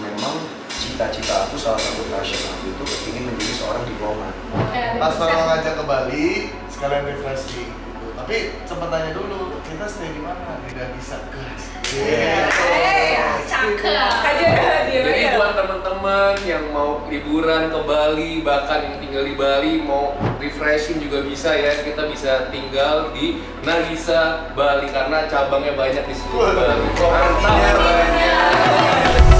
memang cita-cita aku salah satu passion aku itu ingin menjadi seorang diplomat. Pas Farel ngajak ke Bali, sekalian refreshing. Tapi sempet tanya dulu, kita stay di mana? Tidak bisa gas. Eh, cakep. Aja dia. Jadi buat teman-teman yang mau liburan ke Bali, bahkan yang tinggal di Bali mau refreshing juga bisa ya. Kita bisa tinggal di Nagisa Bali karena cabangnya banyak di seluruh Bali. Mantap. banyak.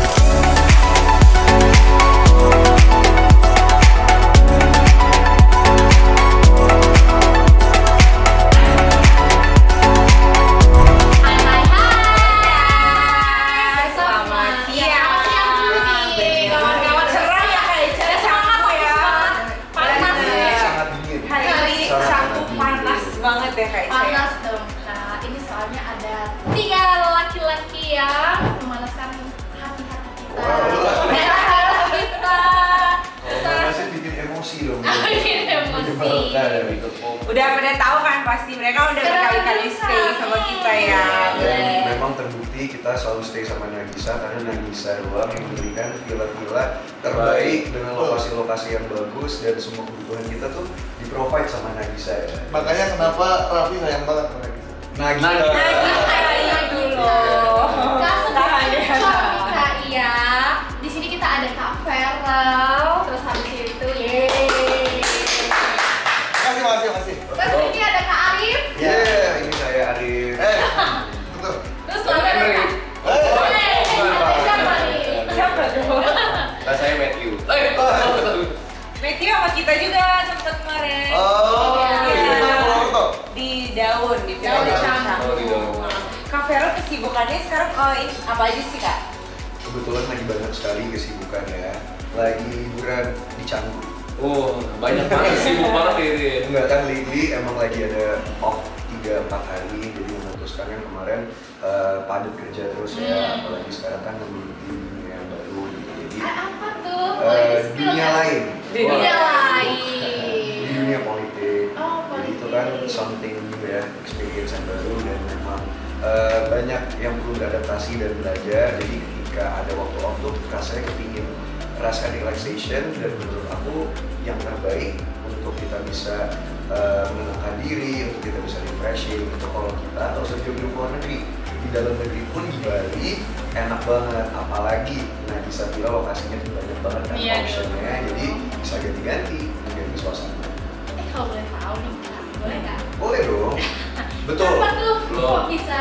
Pasti mereka udah berkali-kali stay sama kita ya. Dan memang terbukti kita selalu stay sama Nagisa karena Nagisa doang yang memberikan villa-villa terbaik dengan lokasi-lokasi yang bagus dan semua kebutuhan kita tuh di provide sama Nagisa ya. Makanya kenapa Raffi sayang banget sama kita. Nagisa. Nah, kita dulu. Kak apa aja sih kak? Kebetulan lagi banyak sekali kesibukan ya. Lagi liburan di Canggu. Oh, banyak banget sibuk banget ini. Enggak kan Lili emang lagi ada off 3 4 hari jadi memutuskan kan kemarin eh, padat kerja terus ya Hmm. apalagi sekarang kan memiliki dunia yang baru gitu. Jadi Ah, Apa tuh? di-spill dunia lain. Dunia Wah. lain. Di dunia politik. Oh, Jadi itu politik. kan something new ya, experience yang baru dan memang eh, banyak yang perlu beradaptasi dan belajar. Jadi ketika ada waktu off tuh rasanya kepingin rasakan relaxation dan menurut aku yang terbaik untuk kita bisa eh, menenangkan diri, untuk kita bisa refreshing, itu kalau kita atau jauh-jauh ke luar negeri. Di dalam negeri pun di Bali enak banget, apalagi nah bisa bilang lokasinya banyak banget kan Iya, optionnya, dong. jadi bisa ganti-ganti ganti suasana. Eh kalau boleh tahu nih boleh nggak? Boleh dong. Betul. Kenapa tuh Belum. kok bisa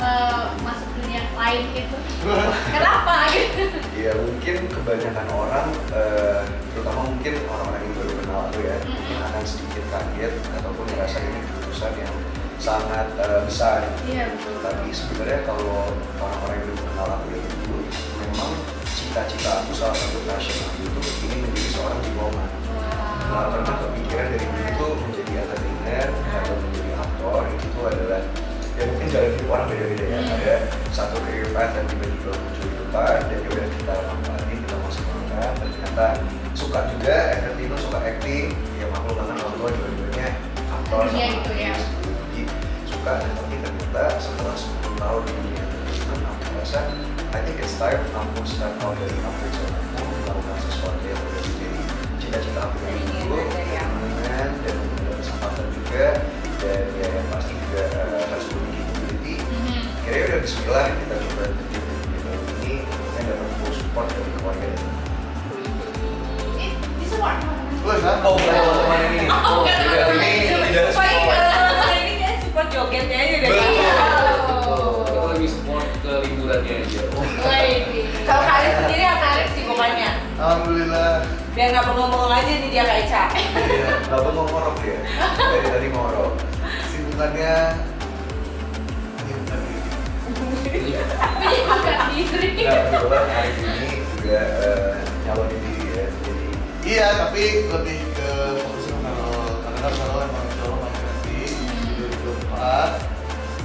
Oh, eh, masuk dunia lain gitu? Kenapa gitu? Ya mungkin kebanyakan orang, eh, terutama mungkin orang-orang yang baru kenal aku ya, mungkin akan sedikit kaget ataupun merasa ini keputusan yang sangat eh, besar. Iya betul. Tapi sebenarnya kalau orang-orang yang belum kenal aku dari dulu, memang cita-cita aku salah satu passion aku itu ingin menjadi seorang diplomat. Nggak pernah kepikiran dari dulu tuh menjadi entertainer atau menjadi aktor itu adalah ya mungkin jalan hidup orang beda-beda ya Hmm. ada satu path yang tiba-tiba muncul di depan dan ya udah kita manfaatin kita maksimalkan dan ternyata suka juga entertainment suka acting ya maklum banget orang tua dua-duanya aktor Iya, gitu ya. jadi suka dan tapi ternyata setelah 10 tahun di dunia entertainment aku merasa I think it's time aku start out dari comfort zone aku melakukan sesuatu yang bismillah kita coba ini kemudian dapat full support dari keluarga Eh, Boleh kan? Oh, bukan teman-teman ini. Oh, bukan tidak teman-teman ini. ini. tidak support. kalau ini kan support jogetnya aja udah Betul. bisa. Kita lebih support ke liburannya aja. Oh. Kalau kalian sendiri apa kesibukannya? Alhamdulillah. Biar nggak bengong-bengong aja nih dia Kak Ica. Iya, nggak mau ngorok dia dari tadi ngorok Kesibukannya Diri. nah kebetulan hari ini juga nyalonin diri ya jadi Iya, tapi lebih ke fokusnya kalau karena kalau emang Allah masih nanti di 2024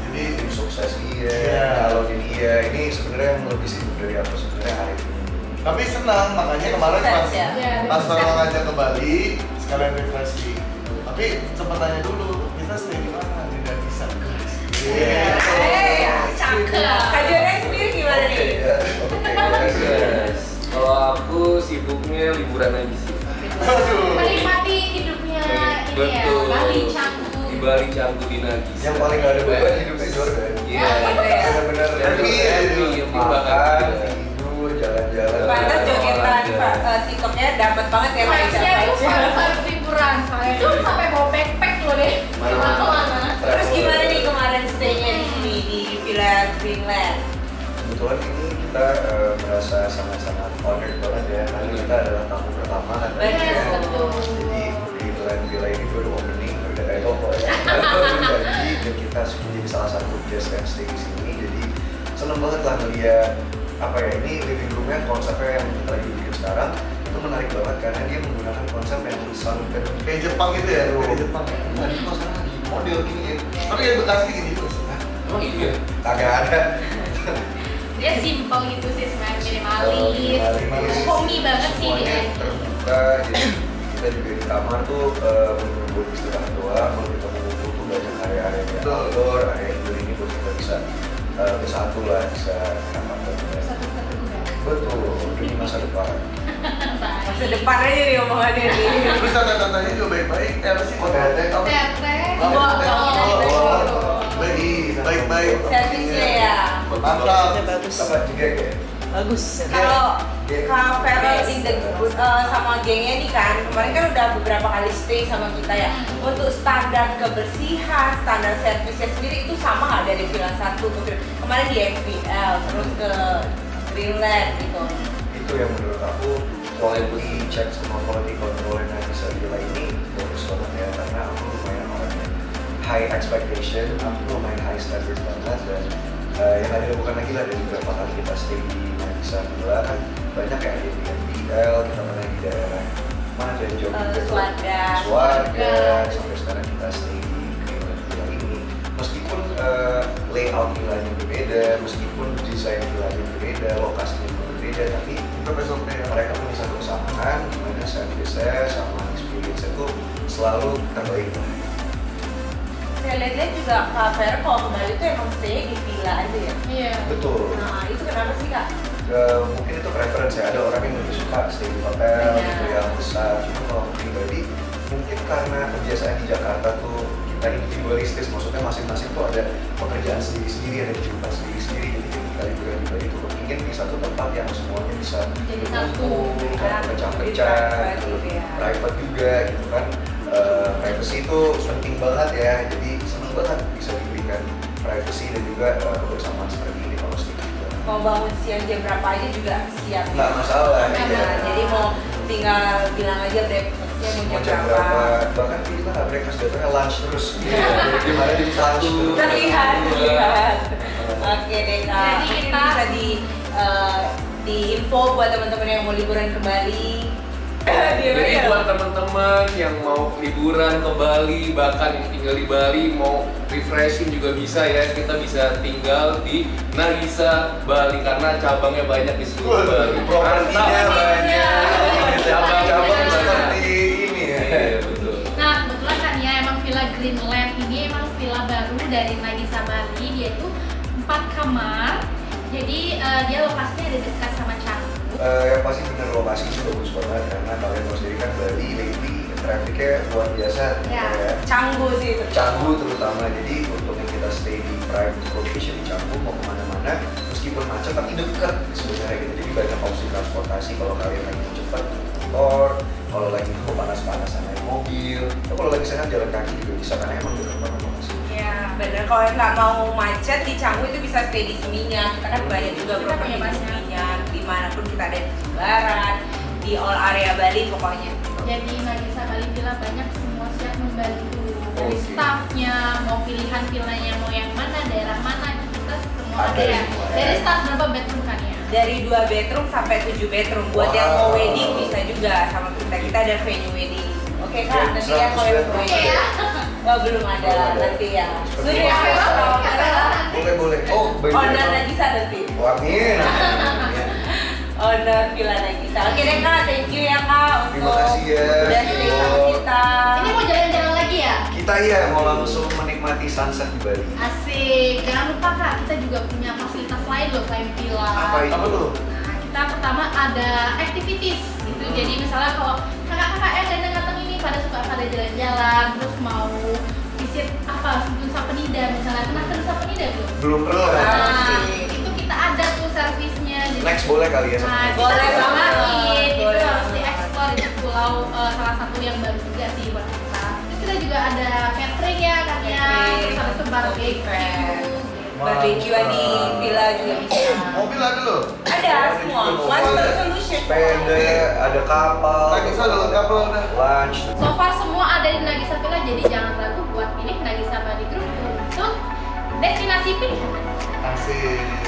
jadi tim sukses iya Iya. nyalonin iya ini sebenarnya yang lebih sibuk dari aku sebenarnya hari ini tapi senang makanya kemarin pas ya. Iya. pas Farel ngajak ke Bali sekalian refreshing tapi sempat tanya dulu kita stay di mana tidak bisa gas Iya. Eh, cakep. Ya, oke, oke. sibuknya liburan aja sih. Aduh. Menikmati hidupnya ini ya, Betul. Bali Canggu. Di Bali Canggu di Nagisa. Yang paling gak ada beban hidupnya Jordan. Iya. ya. Bener-bener Happy, makan, tidur, jalan-jalan. Pantas jogetan eh, TikToknya dapat banget ya Pak Ica. vibe liburan itu sampai bawa backpack loh deh Mana-mana. ke mana-mana Terus gimana nih kemarin stay-nya di sini di Villa Greenland? Kebetulan ini kita eh, kita adalah tamu pertama kan. Ya. Jadi di Villa ini baru opening, udah kayak toko ya. Jadi dan kita menjadi salah satu guest yang stay di sini. Jadi seneng banget lah ngeliat apa ya ini living roomnya konsepnya yang lagi bikin sekarang itu menarik banget karena dia menggunakan konsep yang sunken Kayak Jepang gitu ya, kayak Jepang. Nah, di kosan lagi model gini ya. Tapi kayak Bekasi gini terus. Oh iya. kagak ada dia simple gitu sih sebenarnya Minimalis. minimalis homey banget sih dia terbuka jadi kita juga di kamar tuh eh, buat istirahat doang kalau kita mau tuh banyak area-area yang outdoor area indoor ini buat kita bisa eh, bersatu lah bisa kamar satu-satu enggak betul ini masa depan Masa depan aja nih omongannya nih. Terus tanda-tandanya juga baik-baik. Eh, apa sih? Oh, tete apa? tete Oh, Baik, baik-baik. Servisnya ya. Mantap. bagus juga ya bagus Kalau Kak Feral in the eh, sama gengnya nih kan, kemarin kan udah beberapa kali stay sama kita ya. Untuk standar kebersihan, standar servisnya sendiri itu sama nggak dari Villa 1 ke Villa Kemarin di MPL, terus ke Greenland gitu. itu yang menurut aku quality check sama quality control yang bisa gila ini high expectation aku lumayan high standard banget dan eh, yang ada bukan lagi lah dari beberapa kali kita stay di Nagisa Villa kan banyak ya ada di MPL kita pernah di daerah mana Eh, juga. Suarga. Suarga Suarga. sampai sekarang kita stay di Greenland Villa ini meskipun eh, layout villanya berbeda meskipun desain villanya berbeda lokasinya berbeda tapi ya. mereka punya satu kesamaan di mana service sama experience itu selalu terbaik lah. Saya lihat-lihat juga Kak Feral kalau kembali itu emang stay di villa aja ya. iya Betul. Nah itu kenapa sih Kak? Eh, mungkin itu preference ya. Ada orang yang lebih suka stay di hotel Iya. gitu yang besar. Cuma kalau pribadi mungkin karena kebiasaan di Jakarta tuh kita individualistis, maksudnya masing-masing tuh ada pekerjaan sendiri-sendiri, ada kehidupan sendiri-sendiri. Jadi ketika liburan di Bali tuh ingin di satu tempat yang semuanya bisa Jadi satu. Kan, pecah-pecah, private gitu. gitu ya. private juga gitu kan. Eh, privacy itu penting banget ya. Jadi banget bisa diberikan privacy dan juga eh, kebersamaan seperti ini kalau Bali. Mau bangun siang jam berapa aja juga siap. Nggak masalah. Nah, ya. jadi mau tinggal bilang aja breakfastnya mau mau jam berapa. bahkan kita nggak breakfast datangnya lunch terus Iya. gimana di lunch terus Terlihat, terlihat. Oke deh kak. Jadi kita- bisa di eh, di info buat teman-teman yang mau liburan ke Bali. Di Jadi buat teman-teman yang mau liburan ke Bali, bahkan yang tinggal di Bali mau refreshing juga bisa ya. Kita bisa tinggal di Nagisa Bali karena cabangnya banyak di seluruh Bali. propertinya banyak cabang-cabang Iya. seperti ini ya Iya, betul. Nah, kebetulan kan ya emang Villa Greenland ini emang villa baru dari Nagisa Bali. Dia itu empat kamar. Jadi eh, dia lokasinya ada dekat sama Eh, yang pasti bener lokasinya bagus banget karena kalian tahu sendiri kan Bali lately trafficnya luar biasa Ya. ya. Canggu sih itu. Canggu terutama jadi untuk yang kita stay di prime location di Canggu mau ke mana-mana meskipun macet tapi dekat sebenarnya gitu jadi banyak opsi transportasi kalau kalian lagi mau cepat motor kalau lagi mau panas-panasan naik mobil atau kalau lagi sehat jalan kaki juga bisa karena emang dekat banget lokasinya Ya bener. Kalau nggak mau macet di Canggu itu bisa stay di Seminyak. Kan banyak juga punya di banyak. Seminyak. Di mana pun kita ada di Jimbaran, di all area Bali pokoknya. Jadi Nagisa Bali Villa banyak semua siap membantu dari Oke. staffnya, mau pilihan villanya mau yang mana, daerah mana kita semua Ada ada ya. ya. Dari staff berapa bedroom kan ya? Dari dua bedroom sampai tujuh bedroom. Buat yang mau Wow. wedding bisa juga sama kita. Kita ada venue wedding. Oke kak, Dan nanti ya kalau yang 100 mau wedding. ya. Oh, belum ada nanti ya. Sudah ya, boleh boleh oh baik owner Nagisa nanti. oh, amin. Owner Villa Nagisa. Oke deh kak, thank you ya kak untuk Terima kasih ya. udah stay sama kita. Ini mau jalan-jalan lagi ya? kita ya mau langsung menikmati sunset di Bali Asik. Jangan lupa kak, kita juga punya fasilitas lain loh selain villa. apa itu Apa tuh? Nah, kita pertama ada activities gitu. Jadi misalnya kalau kakak-kakak yang datang datang ini pada suka pada jalan-jalan terus mau visit apa Nusa Penida misalnya pernah ke Nusa Penida belum? Belum pernah. Nah, itu kita ada tuh servisnya. Next boleh kali ya. Nah, Boleh banget, itu boleh harus banget. dieksplor itu pulau eh, salah satu yang baru juga sih buat kita. Terus kita juga ada catering ya kan ya, Catering, terus habis itu barbecue. event. Barbecue di villa juga bisa. Mobil ada loh. Ada semua. One stop solution. Sepeda, ada kapal. Nagisa udah lengkap loh udah. Lunch. So far semua ada di Nagisa Villa, jadi jangan ragu buat pilih Nagisa Bali Group untuk destinasi pilihan. Asik.